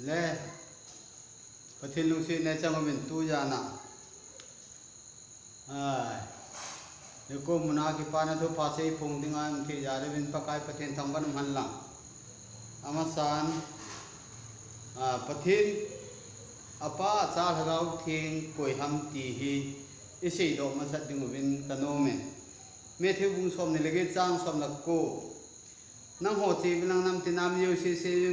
ले। पथिल नुसी ने चमिन तू जाना। देखो मुना की पाने तो पासे ही फोंग दिंगा उनके जारे बिन पकाए पथिन थम्बन मनला। अमसान पथिन अपा अचार हगाउ थिंग कोई हम ती ही। इसे दो मसद दिंग बिन कनो में। मैं थे बुंग सोम ने लगे चांग सोम लग को। नम हो चीब नम तिनाम यो से से यो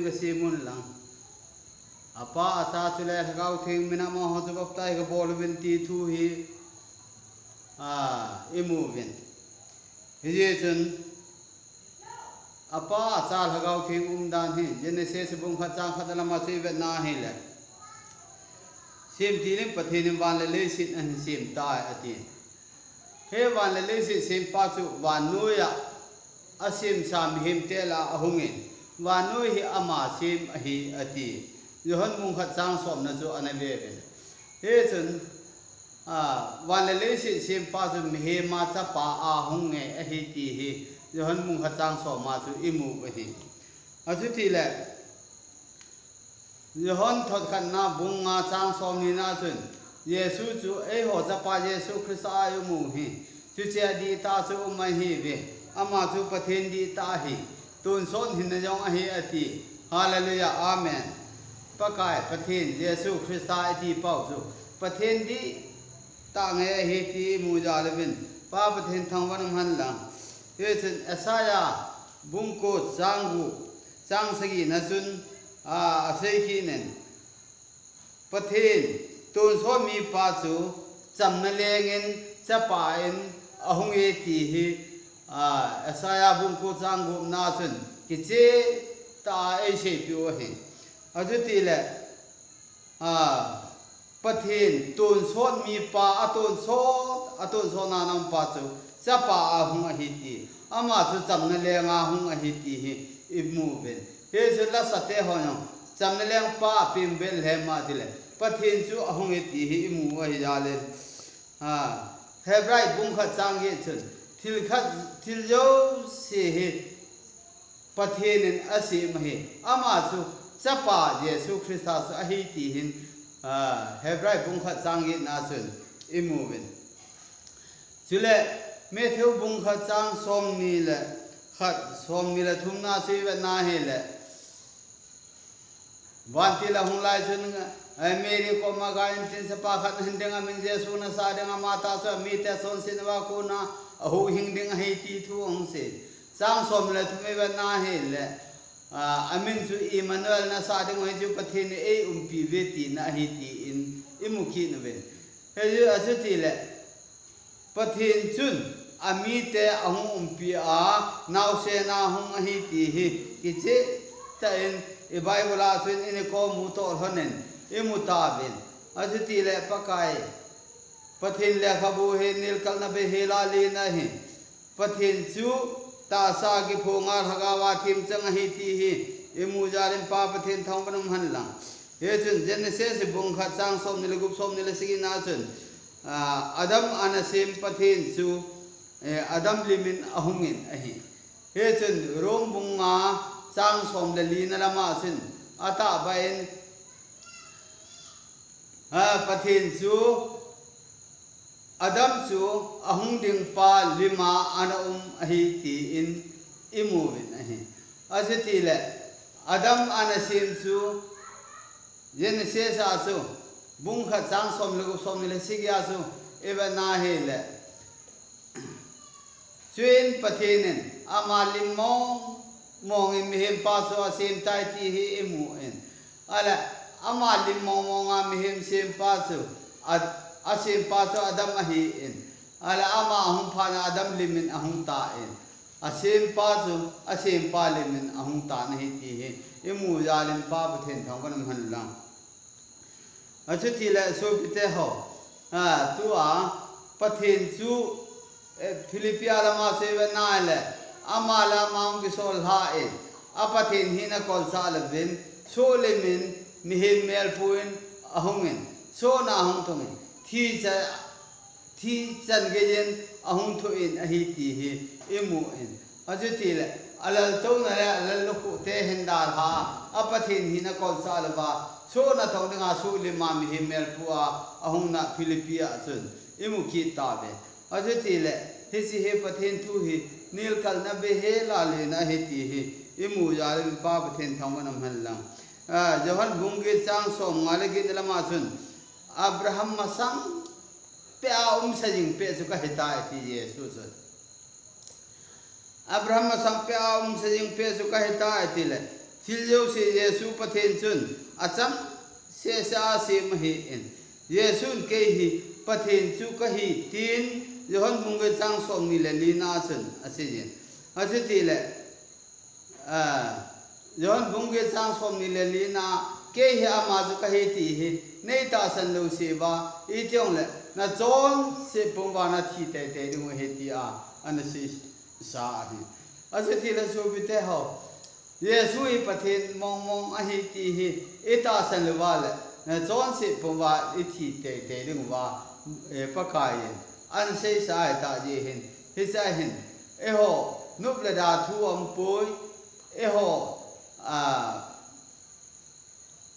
bap tai ga bol bin ti thu hi a imu bin hi ye chun apa acha thagau thing um dan hi jene se se bung kha chang kha ma chi vet na hi le sim ti lim pathe nim van le le sit an sim ta ati he van le le sit sim pa chu van nu ya asim sam him te la ahungin van nu hi ama sim hi ati ยู่หันมุงขัดจ้างสอบนะจุอันนี้เป็นเฮ้ยจนอ่าวันเลยสิเสียงป้าจุมเฮมาจะป้าอาหงเงอฮีที่เฮยู่หันมุงขัดจ้างสอบมาจุอิมูไปทีอาจุทีแหละยู่หันทอดขันนาบุงงาจ้างสอบนี่นาจุนเยซูจุเอหอจะป้าเยซูคริสต์อายุมูฮีจุเจดีตาจุอุมาฮีเวอามาจุปะเทนดีตาฮีตุนซ้นหินยองอฮีอติฮาเลลูยาอาเมน पकाय पथेन जेसु ख्रिस्ता पाजु पथेन दि तांग मूजा लिन पा पथेन थानलासा बुम को चांगु चांग सगी नजुन असैन पथेन तुनसो मी पाचु चमन लेंगन चपाइन अहू ए ती असाया बुम को चांगु नाचुन किचे ता ऐसे प्यो है अजुतिल। पथिन, तुन सोन मी पा, अतुन सोन, अतुन सो ना नम पाचु। चपा आहुं अहिति, अमाचु चमन लेंग आहुं अहिति हि इमु बिन। हे जुला सते होन चमन लेंग पा पिम बिन हे मा दिले पथिन चु अहुं अहिति हि इमु अहि जाले हा हेब्राइ बुंग ख चांग हे छु से हे पथिन असि महे अमाचु ve na he le van ti la hung lai chun ai meri ko ma ga in tin sa pa khat hin ding min je su na sa ding ma ta sa mi te son sin wa ko na a hu hing ding hai ti thu ong se chang som le thum ve na he le a अमीन चु इ मनवल साजू पथे ए उम P वे ती न अहि ती इन इमुखी नुन अचु तील, पथेन चुन अमी ते अहु उम पी आ, नाउ से नाहुम अहि ती कि इन इ बाइबला इन को मुतो हनन इ मुताबिन अचु तील, पकाए। पथिन लेखबू हे नील नबे हे लाली पथिन चू ki phu nga thaga wa thim chang hi ti hi e mu jarin pa pathin thong banam han lang he chun genesis bung kha chang som ni le gup som ni le sigi na chun adam anasim pathin chu adam limin ahungin ahi he chun rom bunga chang som le li na adam chu ahung ding pa lima ana um ahi ti in imovin ahi asiti le adam anasim chu yen se sa chu bung kha chang som le som le sigya chu eba na he le chuyên pathinen amalim mong mong im him pa so asim tai ti hi imu en ala amalim mong mong am him sim pa so adam ahi en ala ama hum pha na adam limin ahum ta en asim pa so asim pa limin ahum ta nahi ti hi imu zalim pa pathin thang kanam han lang achu ti la so pite ho a tu a pathin chu Philippia lama se ve na le amala maung ki sol ha e apathin hina kol sa le bin so le min mi he mel थी च थी चंदगेजन अहम थो इन अहि ती हे, इमो इन। अजु तीर अलल तो नरे अलल लुकु ते हिंदार हा। अपथे नी न कौन सा अलवा सो न तो नगा सो ले माम हे मेर पुआ अहम न फिलिपिया सुन इमु की ताबे अजु तीर हे सी हे पथेन थू हे, नील कल न बे हे, लाले न हे ती हे। इमु जारे पाप थेन थाम न महल लंग जहन भूँगे चांग सो मालगी दलमा सुन अब्रहम सम प्याउम सजिंग पे सुख हिताय थी ये सुस अब्रहम सम सजिंग पे सुख हिताय थी ले थिल जो से ये सुपथिन सुन अचम से सा इन। ये सुन के ही पथे चु कही तीन, जोहन मुंगे चांग सोम ली लीना सुन असे जिन असे तीले जोहन मुंगे चांग सोम मिले लीना के ही आमाज कही ती ही နေတာစံလို့စီပါဤကြောင့်လေနဇွန်စေပုံပါနာတီတဲတဲဒီငွေဟေတီအာအနစီစာအဟိအစတိလဆိုဘီတဲဟောယေစုဤပထေမောင်မောင်အဟိတီဟိဧတာစံလဝလေနဇွန်စေပုံပါဤတီတဲတဲဒီငွာပခာယင်အန်စေစာတာဂျီဟင်ဟိစာဟင်အေဟောနုပလဒါထူအောင်ပွိအေဟောအာ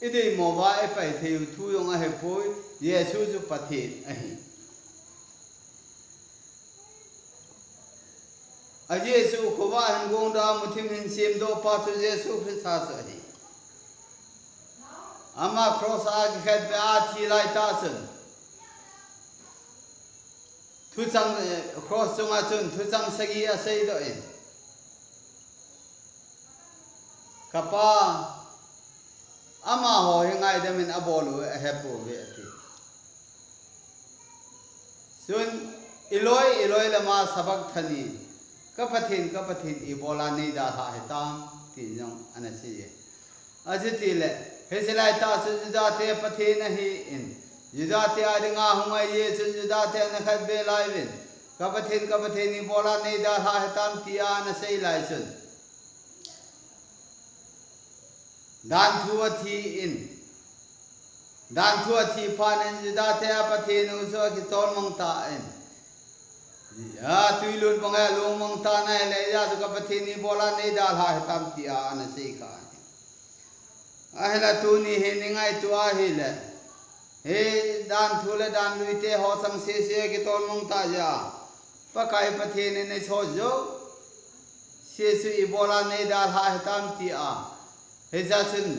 i de mo wa e pai the thu yong a he pui yesu ju pathin a hi a Giêsu ko han gong da mu hin sim do pa su Giêsu Christ sa sa hi ama cross a gi khat be a thi lai ta sun thu chang cross chung a chun thu chang sa gi a sei do in kapa मां हॉदम अबोलो अहपो अथे इलो इला सबक था kapathin दा हैताऊं अन सि तिले line कबे कबेन lai sun. Ti a na sei ka a hela tu ni he ni ngai tu a hi le he dan thu le dan lui te ho sang se se ki ton mong ta ya pa kai pathin हिजाचिन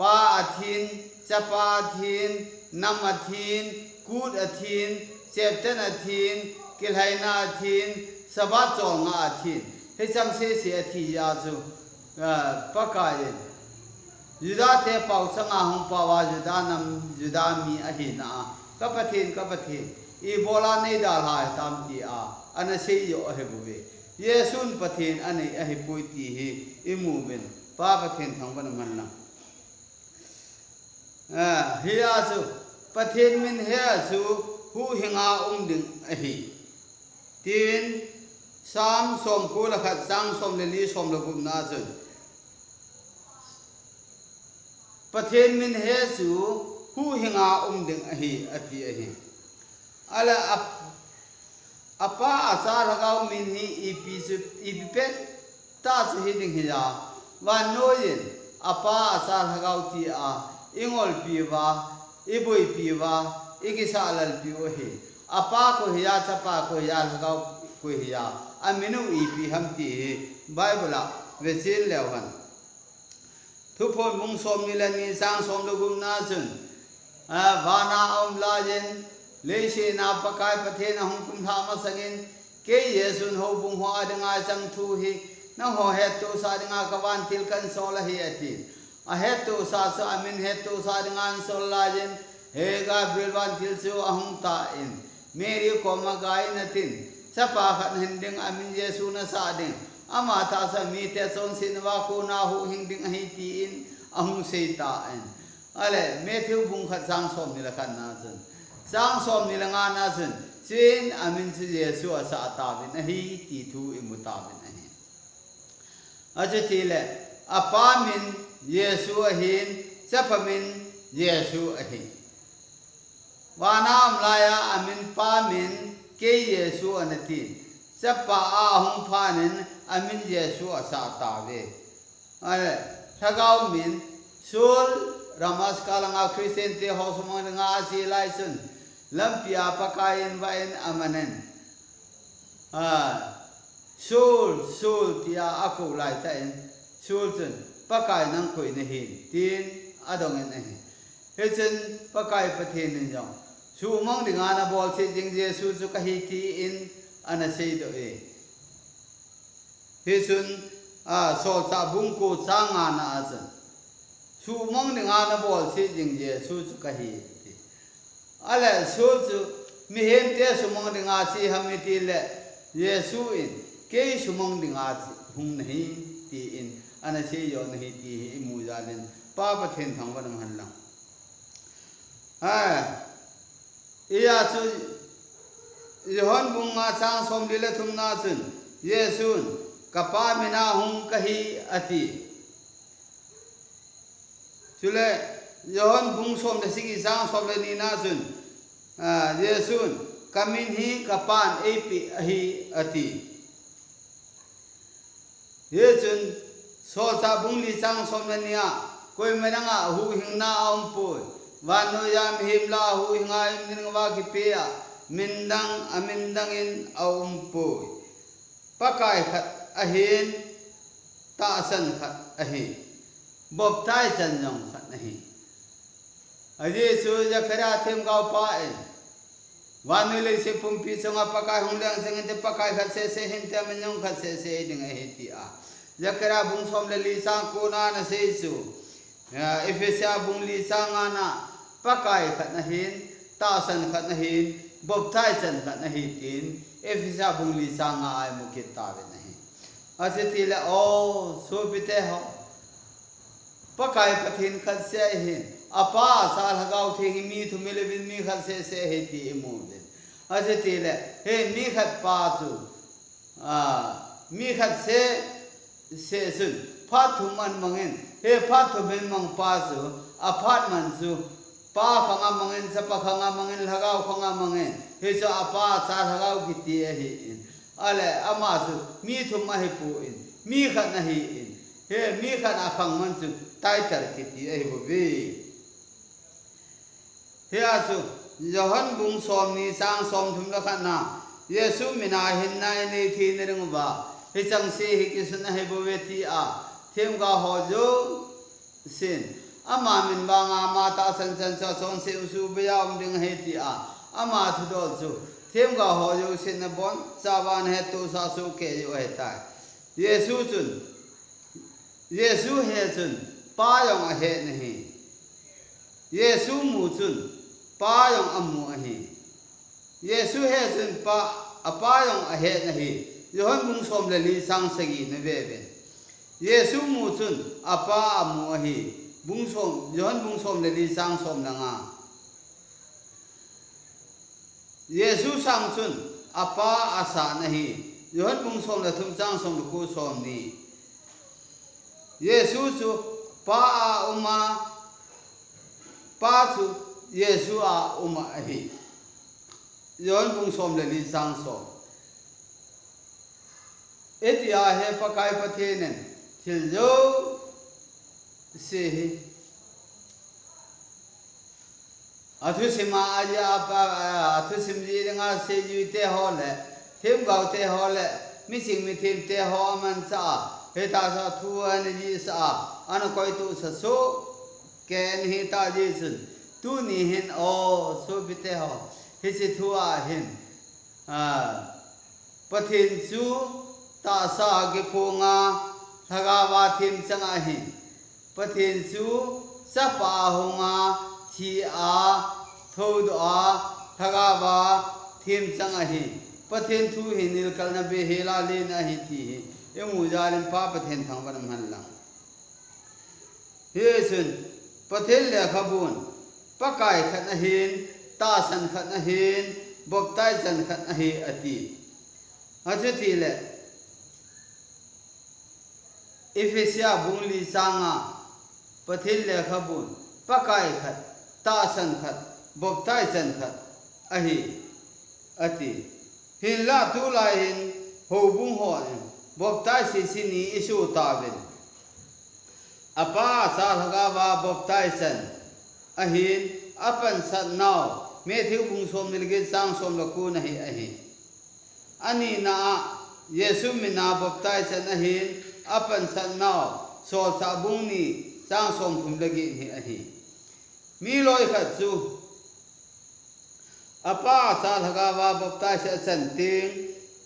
पा अथिन चपा अथीन नम अथीन कूद अथीन चेपचन अथिन किलहना अथीन सबा चौंगा अथीन से अथी जाचु पका जुदा थे पाउ संगा हूँ पावा जुदा नम जुदा मी अहिना कपथीन कपथीन इ बोला नहीं डाला है ताम आ अन से यो अहे ये सुन पथीन अने अहि पुती ही इमुविन sanga hong pa wa juda nam juda mi a hi na ka pa thin ka pa thin i bola nei da la tam ti a ana se yo he bu ve yesun pa thin ani a hi pui ti hi i mu ben pa pa thin thang ban man na a hi a chu pa thin min he a chu hu hinga um ding a hi tin sam som ko la khat sang som le li som la gum na chun pathen min he chu hu hinga um ding a hi ati a hi ala ap apa asa lagau min hi ipi chu ipi pe ta chu hi ding hi ya वोयिन अप असा लगाउती आ इंगोल पीवा इबुई पीवा इगिसा लल PO हे up को हिया चपा को हिया लगाउ को हिया अमिनु ई पी हमती बाइबला वेसिल लेवन थुफो मुंगसोम निलनी सांगसोम लगुना चन आ वाना औम लाजिन लेशे ना पकाय पथे न हुकुम थामा सगिन के येसुन हो बुंहवा दंगा चंग थु ही na ho he tu sa dinga kawan til kan so la hi ati. A he tu sa sa amin he tu sa dinga so la jin he ga bilwan til su ahung ta in. Meri ko ma gai na tin. Sa pa khat hin ding amin yesu na sa ding ama ta sa mi te son sin wa ko na hu hing ding hi ti in. Ahung se ta in. Ale, me thiu bung khat sang som ni la khan na chen sang som ni la nga na chen sin amin si yesu sa ta bin hi ti thu i mu ta bin अची ले अपु अहीन चपमि येसू अह वाया पाम के एस अनती चप आहूं फी यू असां तावे छगाउं सोर रामस का खौसि लाए पका इन वन सूर सूर तिया अखुलाइ तक सु पकाए न खु न ही त न हीचु पकाए पथेज सूम बोल से झिझे सूर कही थी इन अन सेदे हूं का न बोल से झिझे सूर कही थी अहें हमेटी le Yesu in. के सुमंग निगा हूँ नहीं ती इन अनसे यो नहीं ती है मूजा दिन पाप थे थम हल्ला ए आचु यहन बुंगा चांग सोम दिले थुम नाचुन। ये सुन, कपा मिना हूँ कही अति। चुले यहन बुंग सोम दसी की चांग सोम ले नी नाचुन। ये सुन, कमिन ही कपान ए पी अति। ये चुन सो चा बुंगली चांग सोमनिया कोई मेरंगा हु हिंगना ओमपु वानो याम हिमला हु हिंगा इंदिंग वा किपिया मिंदंग अमिंदंग इन ओमपु पकाय खत अहिन तासन खत अहि बोपताय चन्यों खत अहि अजे सो ज खरा थेम गाव पाए वानले से पुंपी संगा पकाय हुंग लंग संगे पकाय खत से से हिंते मिंदंग खत से से दिंग हेती आ se ding ahi ti a ja khara bung som le li sang ko na na se chu efesia bung li sang ana pakai khat na hin ta san khat na hin bob thai chan khat na hi tin efisa bung li sa nga ai mu kit ta ve na ase ti le o so bi ho pakai pathin khat se hin apa sa lagau the hi mi thu mi bin mi khat se se he ti mu de ase ti le he mi khat pa chu a mi khat se เสสุพาทุมันมังเฮพาทุเมังปาสุอพาทมันสุปาขังมังเสปขังมังลกาวขังมังเฮจอปาสาลกาวกิติเฮอินอะเลอมาสุมีทุมะเฮปูอินมีขะนะฮีอินเฮมีขะนะขังมันสุไตตะกิติเฮบุบิเฮอาสุยะหันบุงสอมนีสางสอมทุมละขะนาเยซูมินาเห็นนายในทีนรงวา ho jo sin ama min ba nga ma ta san san cha son se su be ya um ding he ti a ama thu do chu thêm ga ho yo sin na bon cha ban he tu sa su ke yo he ta yesu chun yesu he chun pa yong a he nahi yesu mu chun pa yong amu a hi yesu he chun pa apa yong a he nahi yohan mung som le li sang sagi na ve ve yesu mu chun apa amu a hi bung som yon bung som le li sang som na nga yesu sang chun apa asa na hi yon bung som le thum chang som ku som ni yesu chu pa a uma pa chu yesu a uma a hi yon bung som le li sang som etia he pakai thil jo se hi athu sima aja apa athu simji nga se ju te ho le thêm gạo te ho le mi sing mi thêm te ho man sa he ta sa thu an ji sa an koi tu sa so ken hi ta ji sun tu ni hin o ge pho nga thaga wa thêm chang a hin pathin chu sa pa ho nga thi a tho do a thaga wa thêm chang a hin pathin thu hi nil kal na be he la le na hi इफेसिया बुनली चांगा पथिल्य खबून पकाय खत तासन खत बोक्ताय चन खत अहि अति हिला तुला हिन हो बुन हो हिन बोक्ताय सिसिनी इशु ताबिन अपा सारगा वा बोक्ताय चन अहिन अपन सत नाव मेथि बुन सोम मिलगे चांग सोम लकू नहीं अहि अनि ना येसु मिना बोक्ताय चन अहिन tu lai hin ho bung ho boptai si sini isu tawin apa sa laga wa boptai san ahin apan sat naw me thiu bung som nilge sang som la ku nahi ahi ani na yesu mina boptai san ahin apan sat naw so sa bung ni sang som thum lagi hi ahi mi loi khat chu apa sa laga wa boptai sa chan ting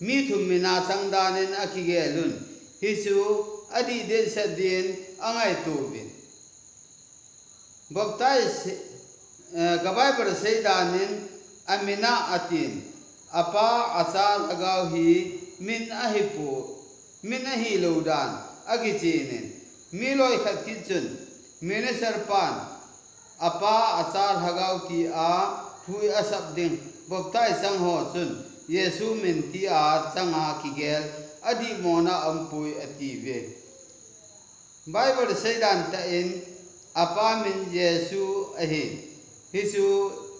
mi thum mina changdanin akige lun hi chu adi den sa din angai tu bin boktai gabai par seidanin amina atin apa asa lagaw hi min ahipu मैं ही लोडान अगि चीने मिलो खत kitchen मैंने सरपान अपा अचार हगाव की आ फुई असब दिन बोक्ता संग हो सुन येसु मिनती आ चंग आ की गेल अधि मोना अम्पुई अति बाइबल से दान तइन अपा मिन येसु अहि हिसु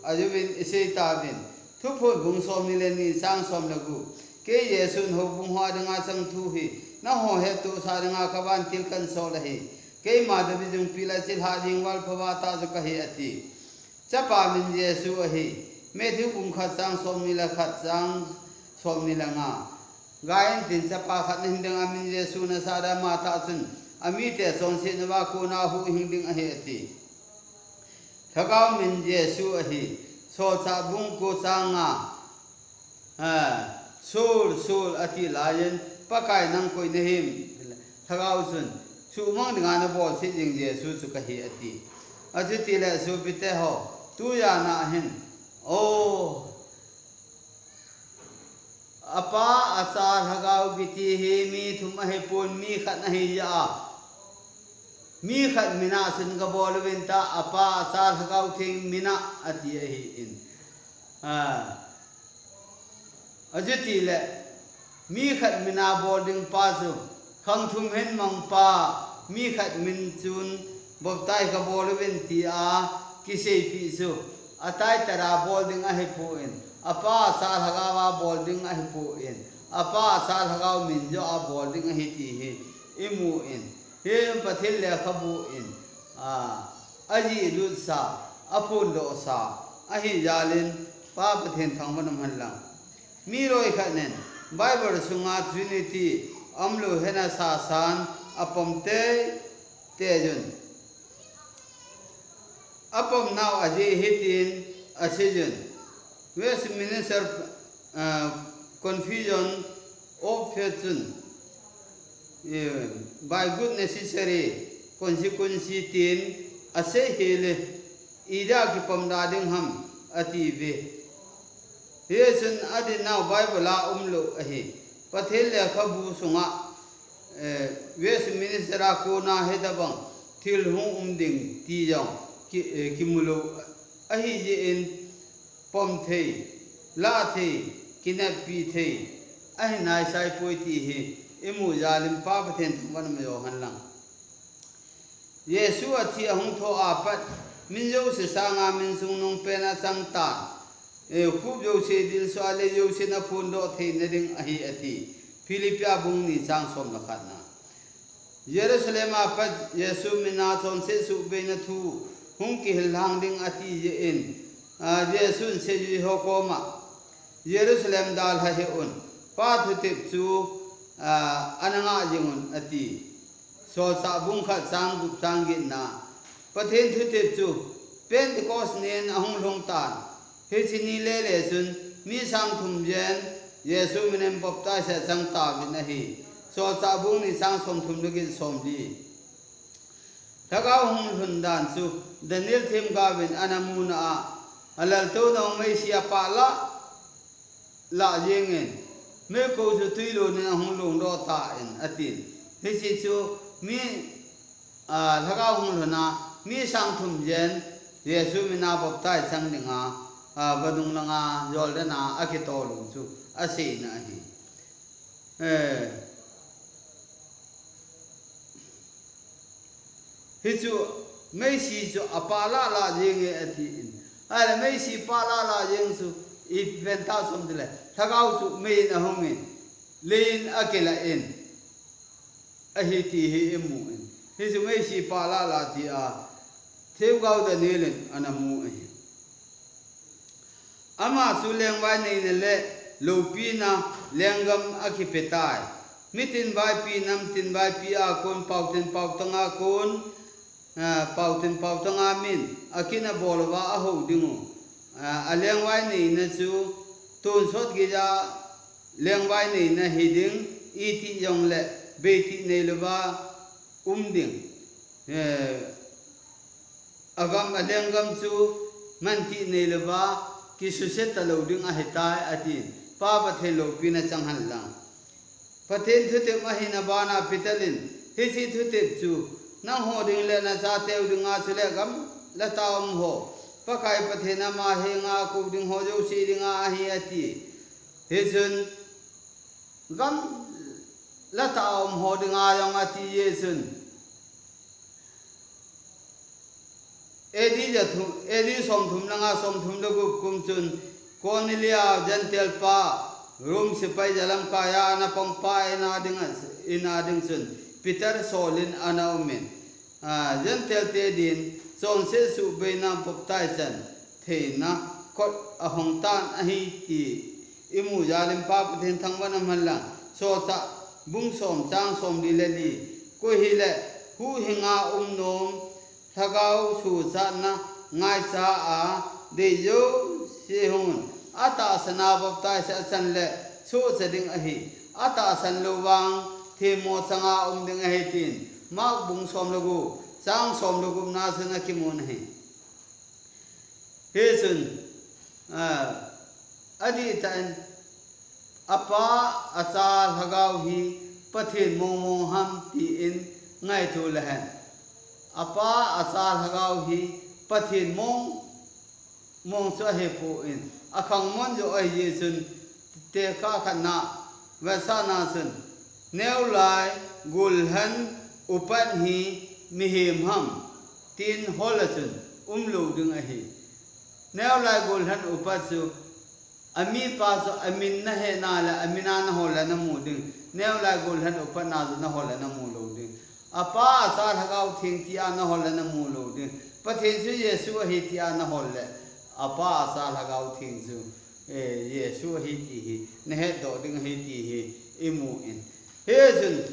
अजुविन इसे ताबिन थुफु भुंग सोम निले नि सांग सोम लगु xóm mi là khát sang xóm mi là ngà gayen tin sa pa khat hin ding amin jesu na sa da ma ta chun ami te son se na ba ko na hu hin ding a he ti thakaw min jesu a hi so cha bung ko cha nga ha सोल सोल अति लाइन पकाय नंग कोई नहीं थगाव सुन सु उमंग दिगान बोल से जिंग जे कही अति। अति तिले सु बिते हो तू या ना हिन ओ अपा असार हगाव बिती हे मी थुम हे पोन मी खत नहीं या। मी खत मिना सुन का बोल विंता अपा असार हगाव थे मिना अति यही इन। आ, ajiti le mi khat mina bol ding pa chu khang thum hen mang pa, mi khat min chun. Bok tai ga bol win ti a ki se pi chu atai tara bolding a hipu in apa sal hagawa bolding a hipu in apa sal hagaw min jo a bolding a hiti hi. Imu in he pathil le khabu in a aji lut sa apun do sa a hi jalin pa pathen thang ban han lang मीरोने Behbal सुमा जुनीती अम्लु हेना सा सान अपम ते तेजुन अपम नाव अजय हितिन असीजुन वेस्ट मिनिस्टर कन्फ्यूज़न ओफेजुन बाय गुड नेसेसरी कन्सिक्वेंसी तीन असे इदा ईदा की पमदादिंग हम अति वे हे चुन अदि नाउ बाइबला उमलु अहि पथेले खबु सुंगा ए वेस मिनिस्टरा कोना हेदबं थिल हु उमदिं तीजों कि किमुलो अहि जे इन पम थे ला थे किने पी थे अहि नाय साई पोती हे इमु जालिम पाप थे वन मयो हनला येशु अथि अहुं थो आपत मिनजो से सांगा मिनसुंग नोंग पेना चंगता ख़बू ॾे फोन दो थे नं अती फीलीप्याबु से सुबे न झेरसलेसूमसे सुबेन हूं कीहां अती झेइन झेशु सेजु उन झरूसल दालु पाटेबु अनंगा जिंगुन अति सो चांच चांगि न पथें सुठे चु पेंस नेन लोंग तान ati so sa bung kha sang gu sang gi na pathen thu tip chu pentecost nen ahung long tan he chi ni le le sun mi sang thum jen yesu minem bapta sa sang ta bi na hi so sa bung ni sang som thum lu gi som li thagaw hung hun dan chu daniel them gavin anamuna a alal to no mai sia pa la la yengen me ko chu tui lo ne hung long do ta en atin he chi chu mi a thagaw hung huna mi sang thum jen yesu mina bop tai sang dinga a badung langa jol dana akito lu chu ase na hi eh hi chu mấy si chu apala la jeng e ati in ala mấy si pala la jeng su i venta som dile thagau su me na hong in lein akela in a hi ti hi emu in hi su mai si pa la la ti a theu gau da ne len ana mu in ama su leng vai nei ne le, lo pi na lengam a ki petai mi tin vai pi, nam tin vai pi, a kon, pau tin pau tanga kon pau tin pau tanga min. Akina bolwa a ho dingu. A leng vai nei na chu tun sot gi ja, leng vai nei na hi ding, i ti yong le, be ti nei le wa um ding. E, Agam a leng gam chu, man ti nei le wa lo ba the lo pi na chang han lang pathen thu te mahina bana pitalin hi si thu te chu na ho ding le na cha te u nga chu le gam la ta om ho pa kai pathena ma he nga ku ding ho jo si ding a hi ati he chun gam la ta om ho edi ja thu edi som thum, nanga som thum da gu kum chun konilia jantel pa, room sipai jalam kaya na pampa ina ding ina ding chun, peter solin anaumin a ah, jan tel te din chon se su be na pop tai chan the na kot a hong tan a hi ti imu jalim pa pathen thang wan man la so ta bung som chang som di le li ko hi le hu hinga um nom thagau su cha na ngai cha a de yo se hun ata sana bab tai sa chan le su sa ding a hi ata san lo wang the mo sanga um ding a hi tin mak bung som lo gu sang som lo gu na sa na ki mon hi he sun adi tan apa asa hagau hi pathin mo mo ham ti in ngai thu la han hola sun um lo ding a hi neu lai gul han upat su ami pa so amin na he na la amina na hola na mu ding neu lai gul han upan na na hola na mu lo ding apa sa hagau thing ti a na hola na mu din ding pathin su yesu hi ti a na hola apa sa lagau thing su e yesu hi ti hi. Ne he do ding hi ti hi. Imu in. He jun,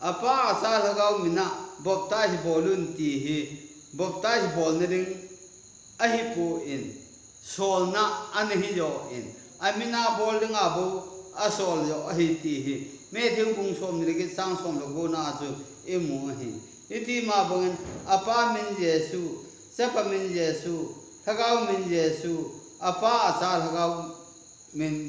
apa sa lagau mina bopta hi bolun ti hi. Bopta hi bol ne ding a hi pu in. Sol na an hi yo in. Amina bol ding abu a sol yo a hi ti hi. मैं थे सोम लेकिन सांग सोम लोगो ना सु ए मोहे इति माँ बोगन अपा मिन जैसु सप मिन जैसु हगाव मिन जैसु अपा आसार हगाव मिन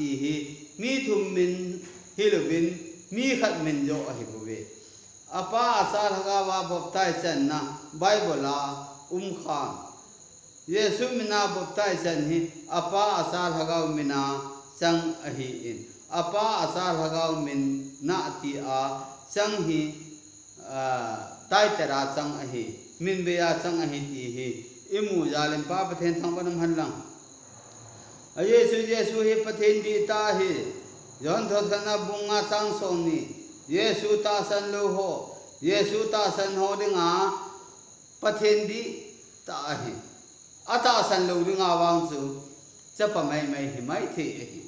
ही मी मिन हिलुबिन मी खत मिन जो अहि भुवे अपा आसार हगाव बोपताय चन्ना बाइबला उम खान येसु मिना बोपताय चन्ही अपा आसार हगाव मिना चंग अहि इन। अपा असार हगाव मिन, न अति आ, चंग हि ताइ तेरा चंग अहि। मिन बेया चंग अहि ती हि। इमु जालिम पा पथेन थंग बनम हल्लंग अये सु ये सु हि पथेन दी ता ही। जोन थो थन बुंगा चंग सोनी। ये सु ता सन लो हो ये सु ता सन हो लिंगा पथेन दी ता ही। अता सन लो लिंगा वांग सु चप मै मै थे अहि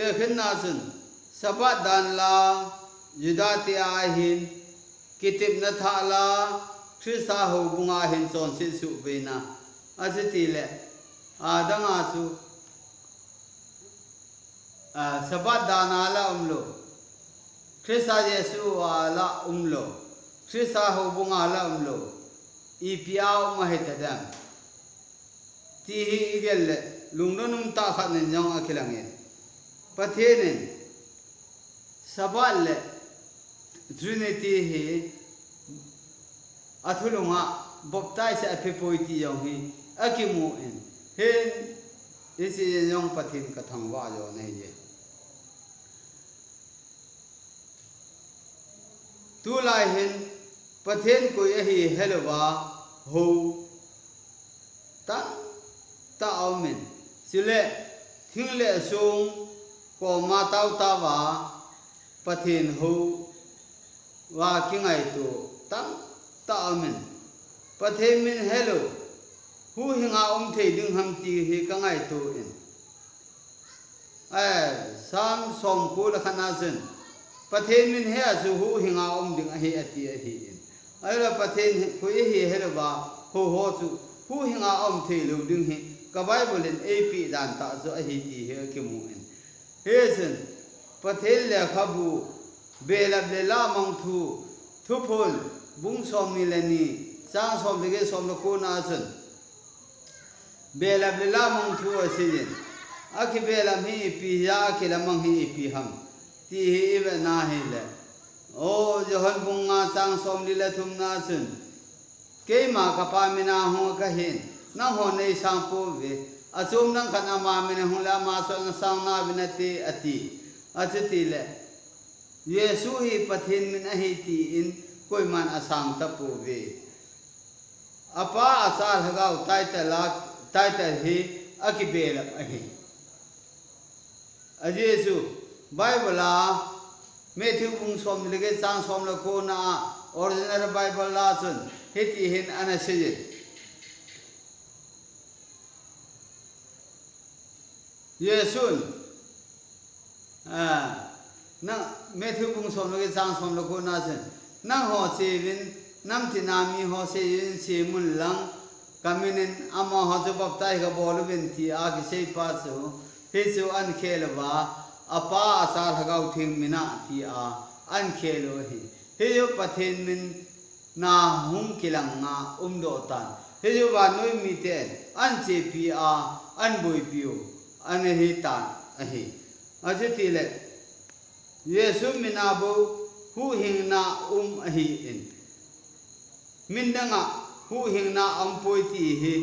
तेखिन सपा दानला जुदा ते आन किब न थाला ख्रिस्ता हो बुआ हिन चौन से सूबेना अस तीले आदमासु सपा दानाला उमलो। ख्रिस्ता जैसु आला उमलो। ख्रिस्ता हो बुआला उमलो। इ प्याओ ती ही इगेल लुंगनुम ता खाने जाऊँ अखिलंगे पथेन सबल जुनती ही। अथुलुमा बक्ता से अफे पोती जाऊँगी। अकी मोहन हे, इसी यों पथिन कथम वाजो नहीं ये तू लाए हिन को यही हलवा हो। ता ता आमिन सिले, थिंगले सोंग। ko ma tau ta wa pathin hu wa ki ngai tu tam ta min pathe minh hello hu hinga ông thầy ding ham ti hi ka ngai tu in ai sam som pu la khana zen pathe minh he a chu hu hinga om ông a hi a ti a hi in ai la pathe ku hi he ra ba ho ho chu hu hinga om thei lo ding hi ka bible in ap dan ta zo hi ti he ki mu in हेसन पथेल्या खबु बेलब्लेला मंगथु थुफुल बुंगसोमिलेनी चासोमदिगे सोमलकोनासन बेलब्लेला मंगथु असिन आखि बेलमी पिया खिला मंगही पिहम तिहि इवना हिले ओ जहन बुंगा चांगसोमलिले थुमनासन केमा कपामिना हो कहिन न होने सांपो वे असुम न खना मामिन हुला मासन सावना विनती अति। अचतिल येसु ही पथिन में नहीं ती इन कोई मान असाम तपो वे अपा असाल हगाउ ताइत लाग ताइत ही अकि बेल अहि बाइबला मेथ्यू बुंग सोम लिगे, चांग सोम लको ना, ओरिजिनल बाइबल लासन, हेति हिन अनसिजे। ये सुन ना मेथु बुंसों लोगे जांग सों लोगों ना सुन हो सेविन नम थी नामी हो सेविन से मुल्लंग कमीन अम्मा हो जो बप्ताई का बोलो बिंती आगे से पास हो फिर जो अनखेल वा अपा आसार हगाउ ठीक मिना थी आ अनखेलो ही फिर जो पथेन मिन ना हुम किलंग ना उम्दोतान फिर जो बानुए मीते अनचेपी आ अनबुई पियो अनहितान अहि। अजतिल येसु मिनाबो हु हिंगना उम अहि इन। मिन्दंगा हु हिंगना अंपोइति हि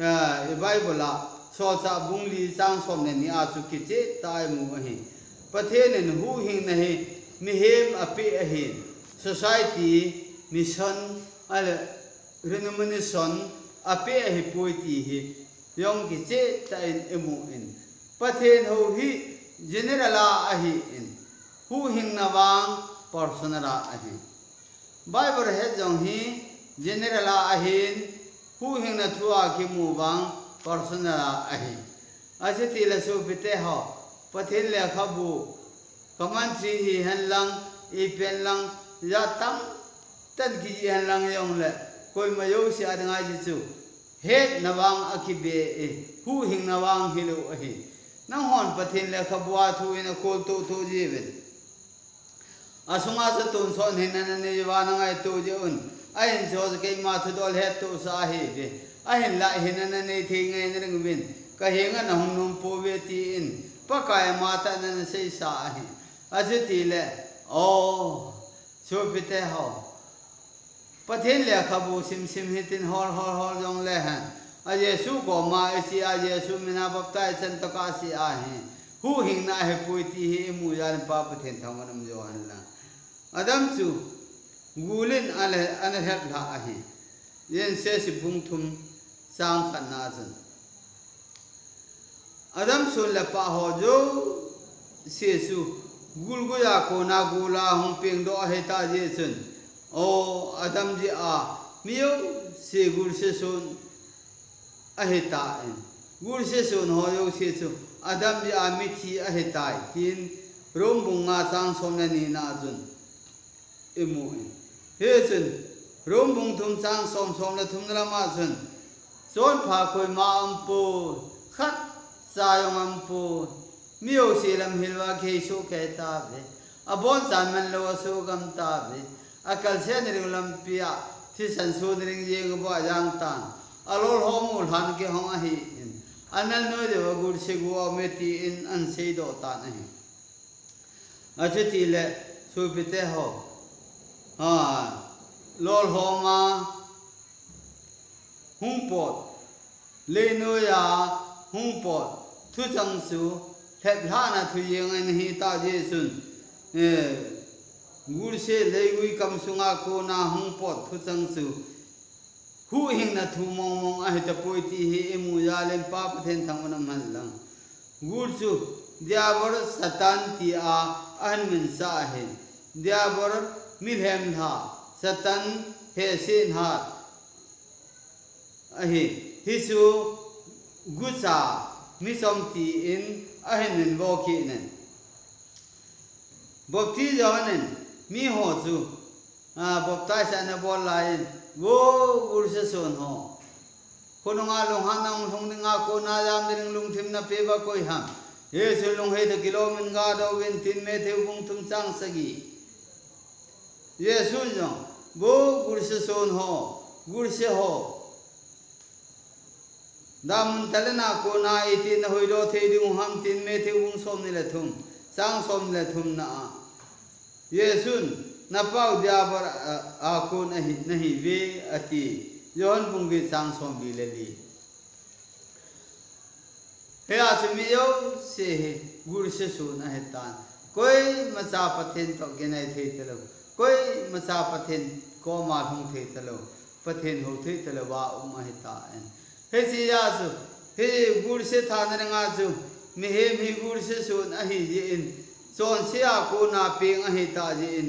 ए बाइबलआ सोचा बुंगली चांग सोमने नि आचु किचे ताय मु अहि। पथेने हु हिंग नहि निहेम अपि अहि। सोसाइटी मिशन अल रिनोमिनेशन अपे अहि पोइति हि योंग किचे ताय एमु इन। पथेनो ही जेनेरला अहि इन। हु हिंगनवांग पर्सनरा अहि बाइबल हे जोंही जेनेरला अहि इन। हु हिंगन थुआ कि मुवांग पर्सनरा अहि अछि तिले सो बिते हो। पथिन ले खबु कमन सी ही हन लंग ई पेन लंग या तम तन कि ये हन लंग योंग ले कोई मयो से आदंगा जिचु। हे नवांग अखिबे ए। हु हिंग नवांग हिलो अहि। नहोन पथिन लेख बुआ थू इन खोल तो थू जीवन असुमा से तुम सो नहीं ने ने जीवा नंग आई तू जे उन अहिं जोज के माथ दोल है तू साही बे अहिं ला हिन ने ने थी गे इन रंग बिन कहेंग न हम नुम पोवे ती इन पकाय माता ने से साही अज तीले ओ सो पिते हो पथिन लेख बु सिम सिम हि तिन होल होल होल जोंग ले हैं अजयसु गोमा ऐसी अजयसु मीना बक्ता ऐसा तकाशी आ हैं हु हिंगना है पुईती ही मुझान पाप थे थमन जो हल्ला। अदम चु गुलिन अल अनहर ला आ हैं ये शेष भूम सांग करना अदम सु लपा हो जो शेषु गुलगुया को ना गुला हूँ पिंग दो है ताजे ओ अदम जी आ, मियो से गुर से सुन। Adam sun le pa ho jo se su gul gu ya ko na gula hong ping do he ta je chen o adam ji a miyo se gul se sun a he ta en gul se sun ho yo se chu adam ji a mi thi a he tai tin rom bung nga sang som na ni na chun emu he chun rom bung thum sang som som la thum la ma chun chon pha khoi ma am pu khat sa yong am pu miyo se lam hilwa ke su ke ta ve a bon san man lo su gam ta ve a kal se ni ring lam pia thi san su ni ring ye ngo ba yang tan a lol ho han ke hong a hi anal no de gur se gu me ti in an se do ta na hi ti le su pi te ho ha lol ho ma hung pot le no ya hung pot thu chang su thep la na thu yeng an hi ta je sun e se le gui kam sunga ko na hung pot thu chang su हु हिंग ना थू मऊ मऊ आ त पोई ती पाप then थम सतान ती आ अन मन सा हे मिलहेम धा सतन हे सिन गुसा मिसमती इन अहिन इन वोकी ने भक्ति जवन मी हो जु बोल लाइन go ursa son ho kono nga han nang thong ko na jam ning lung thim na peba koi ham ye su lung he de kilomin ga do win tin me the bung tum chang sagi ye su jo go ursa son ho ursa ho dam talena ko na iti na hoi do the ding ham tin me the bung som ni le thum chang som le thum na ye न पाव द्यावर आको नहीं नहीं, वे अति। योन बुंगे चांग सों बीले ली हे आज मियो से गुर से सोना है तान। कोई मचा पथेन तो के नहीं थे चलो कोई मचा पथेन को मालूम थे चलो पथेन हो थे चलो वा उमहिता है हे सियास, हे गुर से थाने रंगा जो मेहे भी गुर से सोना ही जी इन सोन से आको ना पिंग अहिता जी इन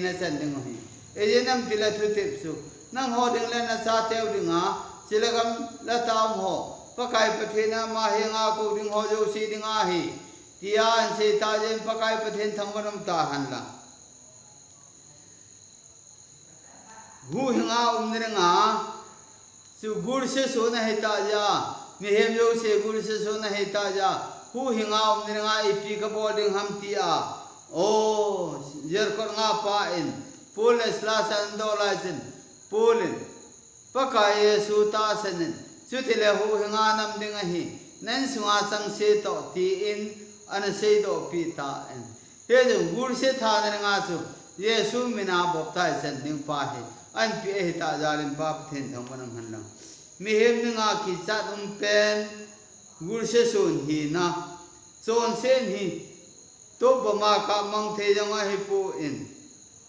na chan ding hi e ye nam tila thu tip su nang ho ding la na sa teu ding a sile gam la tam ho pa kai pa the na ma he nga ko ding ho jo si ding a hi ti an se ta jen pa kai pa then thang wanam ta han la gu hinga um he he hu hinga om ni nga ipi ka boarding ham ti a o yer ko nga pa in pul isla san do la sin jin pulin paka yesu ta sanin chu ti le hu hinga nam ding hi nen sunga chang se to ti in an se do pi ta in he de gur se tha ne nga chu yesu mina bok ta san ding pa hi an pi e ta jalin pa then thong manam han lang mi hem ni nga ki chat um pen gur se sun hi na. Chon sen hi, to ba ma ka mang the jong hi pu in.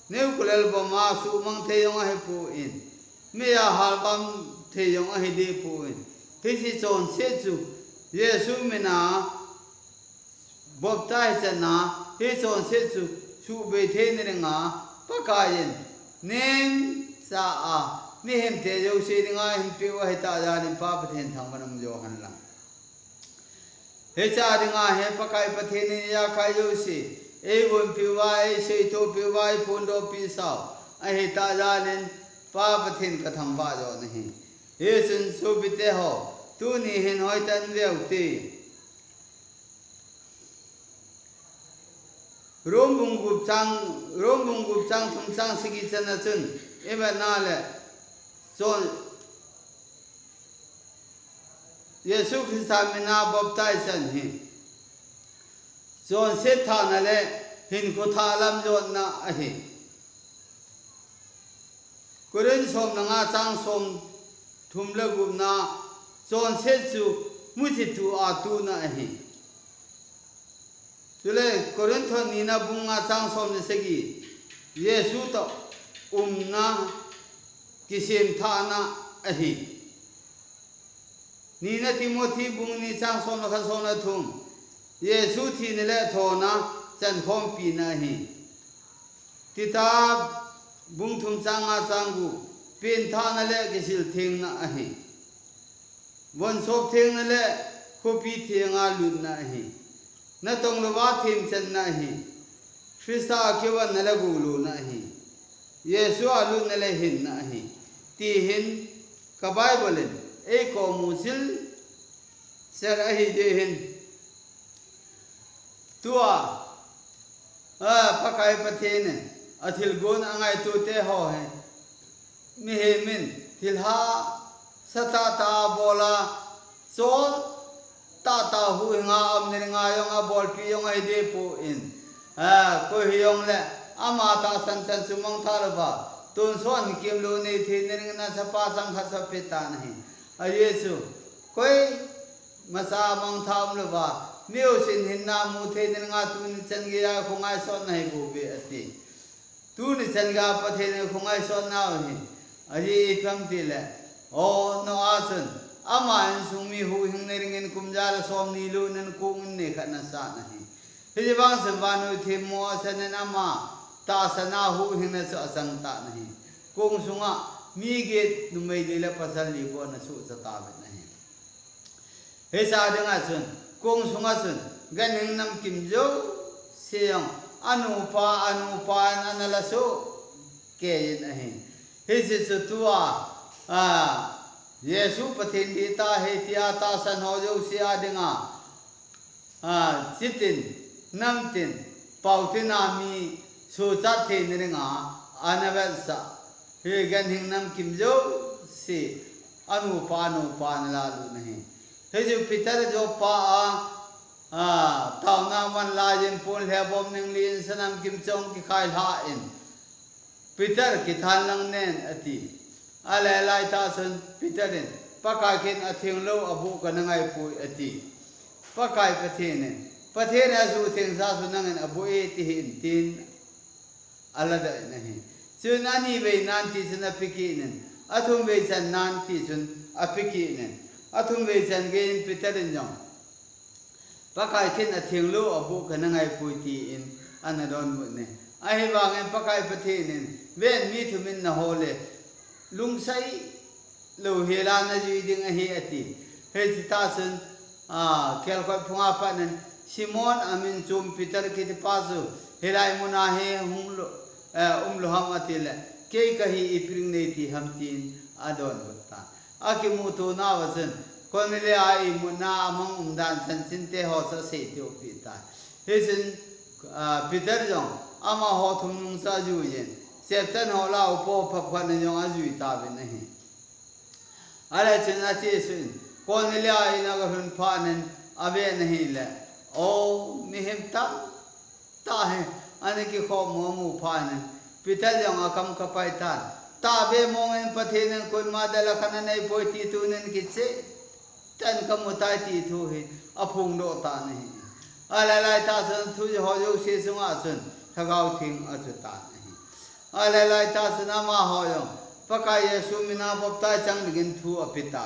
Neu kulel ba ma su mang the jong hi pu in. Me ya hal bam the jong hi de pu in. Thi si chon se chu, yesu me na bob tai cha na he chon se chu, su be the ne nga pa ka yin. Nen sa a mi hem te jo se nga, hem pe wa hi ta ja ni pa pa then thang banam jo han lang. हे चाह है पखाइ पथे काई इहे तो P V सौ अह ताज़ा chang पथे कथमो न हेते हूं हूं na le इले येसु ख्रिस्ता मिना बोपताइस हिं। जो से था नले हिन को थालम जो न अहि सोम नंगा चांग सोम थुमल गुमना जो से जु तु आ तु न अहि तुले कुरिन थ निना बुंगा चांग सोम ने सेगी येसु तो उमना किसिम pi thing a lun na hi na tong lo wa thim chen na hi krista ke wa na le gu lu na hi yesu a lu na le hin na hi ti hin ka bible एक मुझिल sir ही दे तुआ पकाए पथेन, अथिल गोन अंगाई तूते हो है मिहे मिन थिल्हा सता ता बोला चोल ताता हुआ निर्गा बोल की यों दे पो इन कोई यों ले, अमा ता सन सन सुमंग था तुम सोन किम लो नहीं थे निर्गना सपा संघ सब पिता नहीं। Ayesu koi masa mang tham la ba niu sin hin na mu the nen nga tu ni chan gi ya khu ngai son nai bu be ati tu ni chan ga pa the ne khu ngai son na hi aji yi kam ti le o no a sun ama in sung mi hu hing ne ring kum ja la som ni lu nen ku ngin ne kha na sa na hi hi bang sem ba nu thi mo sa ne na ma, ta sa na hu hing na sa sang ta na hi kung sunga मीगे नुमेल फ़सल निगो नाबे आजुन कों सूंगाजुन gain नम किम जो से अनुप अनुप अनु के चुतुआ ये सू पथिता हे तिहाता स से आदिंगा चितिन नम तिन पाउतिना मी निरिंगा अनब हे गंधिंग नम किम जो से अनुपान उपान लालू नहीं हे जो पितर जो पा आ ताउना वन ला जिन पोल है बोम निंग ली सनम किम चौंग की खाई ला इन पितर की थान लंग ने अति अले लाई तासन पितर इन पकाई किन अथिंग लो अबू कनंगाई पुई अति पकाई पथिन इन पथिन ऐसु थिंग सासु नंगन अबू ए तिहिं तिन अलद नहीं सून अभे नंटी सूनी इन अथुभे नंती सिंध अपिखी इन अथुभे चन गेन पीटर इंजाउ पकाइन अथु अपो खन पुटी इन अन मुने अह वांङे पकाइ पथे भेन मी थु न हले लूं सई लु हेला नति है जी तूं हा पन सिम अमी चूं पीटर के पा हीरा मोना उम्लुहाम अतिल के कही इप्रिंग नहीं थी हम तीन अदोल होता। अके मुँह तो ना वज़न कौन ले आई मुन्ना अमं उम्दान सन चिंते हो से तो पीता। हे पितर जो अमा हो तुम नुंग सा जुजन सेतन हो ला उपो जो अजुई ताबे नहीं। अरे चना ची कौन ले आई नगर हुन पानन अबे नहीं ले। ओ मिहम ता अने की खो मोम उफान पिथल जाऊँगा कम खपाए था ताबे मोंग पथिन कोई माद लखन नहीं पोती तू नन किसे तन कम उताई ती थू ही अफूंग रोता नहीं अलाय तासन तुझ हो जो शेष मासन ठगाव थिंग अजता नहीं अलाय तासन मा हो जो पका ये सुमिना बपता चंग गिन थू अपिता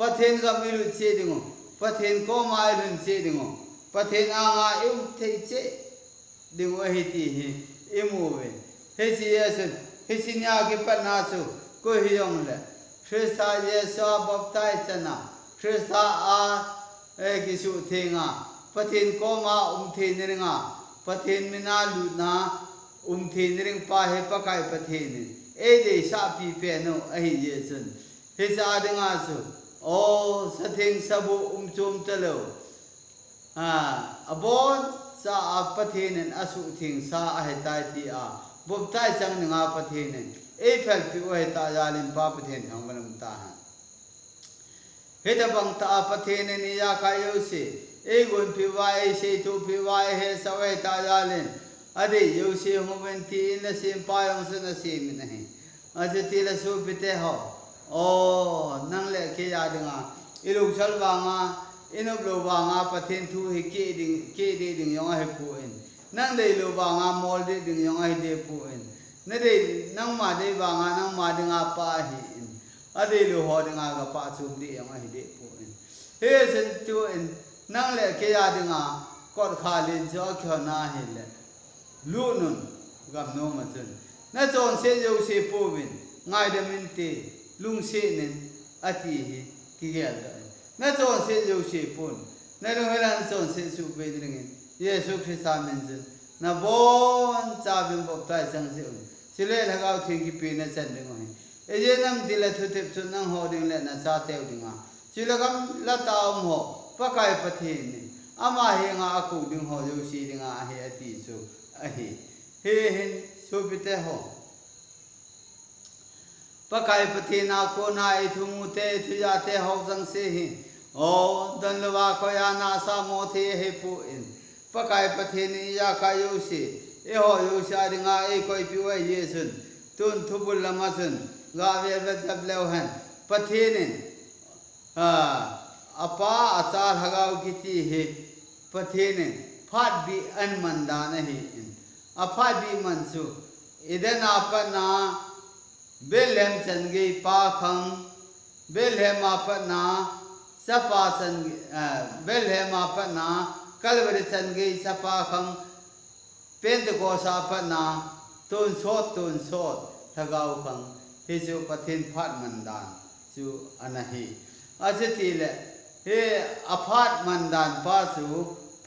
पथेन गमीलु चे दिंगो। पथेन को मायलु चे दिंगो। पथेन आमा इम थे चे दिंगो। हिती हि इम हे सी यस हे सी न्या के पनासु को हि यमले श्रेष्ठा ये सो बप्ताय चना श्रेष्ठा आ ए किसु थेंगा पथेन को मा उम थे नेंगा पथेन मिना लुना उम थे नेंग पा हे पकाय पथेन। ए दे सा पी पे नो अहि ये सन हे सा दंगा सु e pi o sa thing sa bu um chum ta lo a abon sa a pathin en asu thing sa a he ti a bob tai chang nga pathin en e phel pi o he ta pa pathin thang ban ta ha he bang ta pathin ni ya ka yo se e gun phi vai se tu phi vai he sa we ta ja len ade yo se hu ben ti na sim pa yong se na sim nahi ase o nang le ke ya dinga ilung sal wa nga inop lo wa nga pathin thu hi kia ding kia đi ding yong he phụ en năng de lo wa nga mol đi ding yong he de pu en ne de nang ma de wa nga nang ma dinga pa hi en ở đây lo hoa đi ga pa chum de yong he de pu en he sen tu en nang le ke ya dinga kot kha le jo kyo na hi le lu nun gam no ma chen na chon se yo se pu win ngai de min te lung se nen ati hi ki ge al na to se yo se pon na lo helan to se su pe dringen ye su kri sa men zen na bon cha bin bop tai sang se un se le la gao thing ki pe na chen de ngoi e je nam dil thu tep chu nang ho ding le na sa te ding a se la gam la ta um ho pa kai pa the ni ama he nga aku ding ho yo si ding a he ati chu a he he hin su bi te ho पकाए पति ना को ना इथु मुते इथु जाते हौसंग से ही। ओ दंडवा को या ना सा मोथे हे पु इन पकाए पति नि या का योसे ए हो योसा रिंगा ए कोई पिवे ये सुन तुन थुबुल लमसन। गावे बदब लेव हन। पति ने अपा अचार हगाव किती हे। पथि ने, फाट भी अन मंदान हे इन। अफा भी मनसु इधन आपना बेलहम चंदगी पाखम, बेलहम अपना सपा चंदगे बेलहम अपना कलवर चंदगी सपाखम, पेंद गोसापना तुन सोत तुन सोत थगाउ खंग हिजु पथिन फाट मंदान सु अनही। अजे ले हे अफाट मंदान पासु,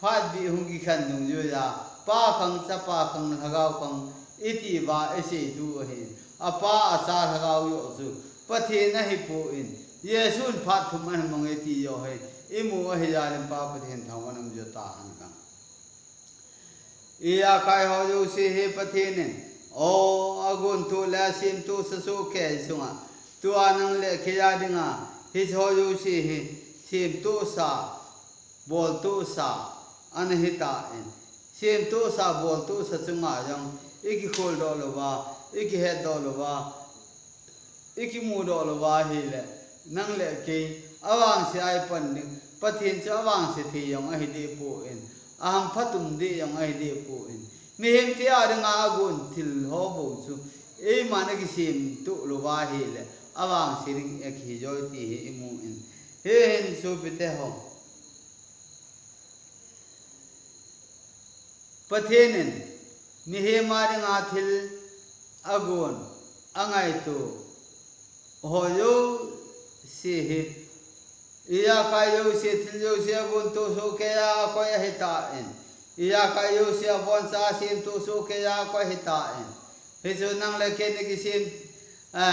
फाट भी हुंगी खन नुजुया पाखम, सपाखम थगाउ खम इति वा एसे दुहे अपा आचार पथे नो इन ये सून फात ती यो है इमु अहिजार पा जो ताहन का। हे पथे ने। ओ, अगुन तो लैसिन तो ससो कैसुआ तो आनंद ले खिजा दिंगा। हिज हे सेम तो सा, बोल तो सा, अनहिता इन। सेम तो सा, बोल तो सचुमा जंग एक खोल एक है दौलवा एक मुदौलवा ही ले नंग ले से आई पन्न पथियन से अवांग से थी यंग अहि दे अहम फतुम दे यंग अहि दे मेहम ते आर आगुन थिल हो बो ए मान की सेम तो लोवा ही ले अवांग एक ही जो ती इमु इन हे हेन सो पिते हो पथेन निहे मारे ना अगुन अंगाइ तो होयो सिहि इया कायो से थिलो से अगुन तो सो के या को हिता इन इया कायो से अपन सा सिन तो सो के या को हिता इन हे जो नंग ले के ने सिन अ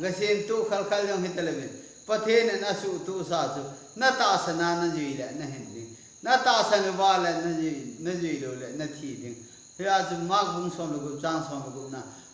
गसिन तो खल खल जों हितले में पथे ने नसु तो सा सु न तास न जी ले न हे ने न तास वाले न जी न जी लो ले न थी ने हे आज मा गुंग सों लो गुंग जांग सों ना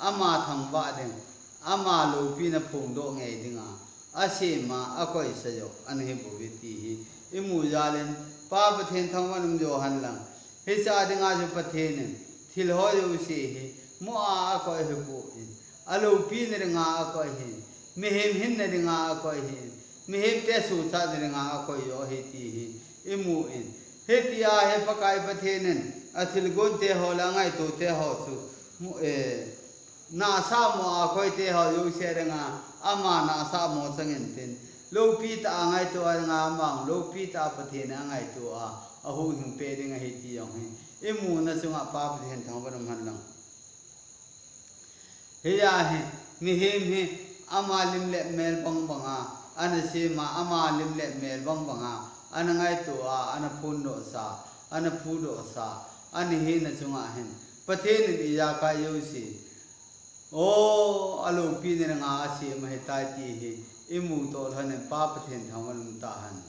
अमा थे अमा लोपी फोदोदिंगा अमा अखय सजो अनहे ती इमू जा पा पथे थो हल हे चादिंगा पथेने थीलो से मोआ अखय पो अलोपी नेंगा अखय मेहेम हिन्न रिंगा अखय मेहेम तेसु चाद रिंगा अखयो हे ती इमू इन हे तिया हे पकाय पथेन अथिल गोते हो लंगाई तो ते हो na sa mo akoi te ho yo se nga ama na sa mo sangin tin. Lo pi ta angai to a nga mang lo pi ta pa the na angai to a. A hu hing pe ding a he ti yong he e mu na chung a pa pa hen thang ba man lang he ya he mi he ama lim le mel bang bang a ana se ma, ama lim le mel bang bang a ana ngai to a, ana phun do sa, ana phu do sa, ana he na chung a hen. Pa ni ya ka yo si. ओ अलो पीने आशी हेता इमु तोल पाप थे थामल ताहन।